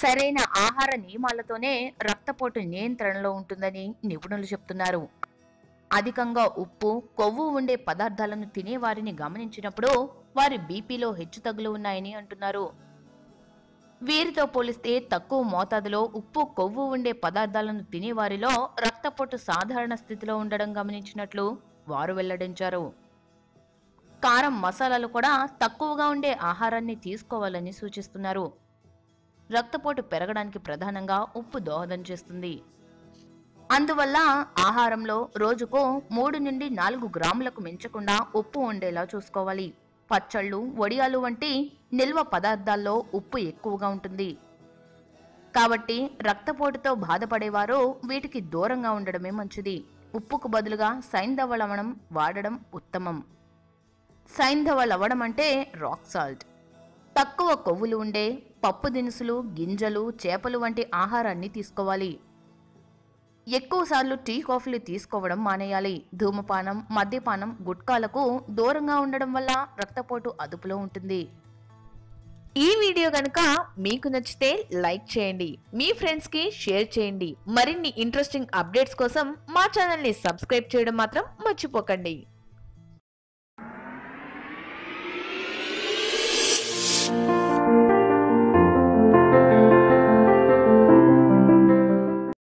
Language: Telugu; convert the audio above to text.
సరైన ఆహార నియమాలతోనే రక్తపోటు నియంత్రణలో ఉంటుందని నిపుణులు చెప్తున్నారు. అధికంగా ఉప్పు కొవ్వు ఉండే పదార్థాలను తినేవారిని గమనించినప్పుడు వారి బీపీలో హెచ్చుతగ్గులు ఉన్నాయని అంటున్నారు. వీరితో పోలిస్తే తక్కువ మోతాదులో ఉప్పు కొవ్వు ఉండే పదార్థాలను తినేవారిలో రక్తపోటు సాధారణ స్థితిలో ఉండడం గమనించినట్లు వారు వెల్లడించారు. కారం మసాలాలు కూడా తక్కువగా ఉండే ఆహారాన్ని తీసుకోవాలని సూచిస్తున్నారు. రక్తపోటు పెరగడానికి ప్రధానంగా ఉప్పు దోహదం చేస్తుంది. అందువల్ల ఆహారంలో రోజుకు మూడు నుండి నాలుగు గ్రాములకు మించకుండా ఉప్పు ఉండేలా చూసుకోవాలి. పచ్చళ్ళు వడియాలు వంటి నిల్వ పదార్థాల్లో ఉప్పు ఎక్కువగా ఉంటుంది. కాబట్టి రక్తపోటుతో బాధపడేవారు వీటికి దూరంగా ఉండడమే మంచిది. ఉప్పుకు బదులుగా సైంధవ లవణం వాడడం ఉత్తమం. సైంధవ లవణం అంటే రాక్ సాల్ట్. తక్కువ కొవ్వులు ఉండే పప్పు దినుసులు గింజలు చేపలు వంటి ఆహారాన్ని తీసుకోవాలి. ఎక్కువసార్లు టీ కాఫీలు తీసుకోవడం మానేయాలి. ధూమపానం మద్యపానం గుట్కాలకు దూరంగా ఉండడం వల్ల రక్తపోటు అదుపులో ఉంటుంది. ఈ వీడియో కనుక మీకు నచ్చితే లైక్ చేయండి. మీ ఫ్రెండ్స్కి షేర్ చేయండి. మరిన్ని ఇంట్రెస్టింగ్ అప్డేట్స్ కోసం మా ఛానల్ని సబ్స్క్రైబ్ చేయడం మాత్రం మర్చిపోకండి.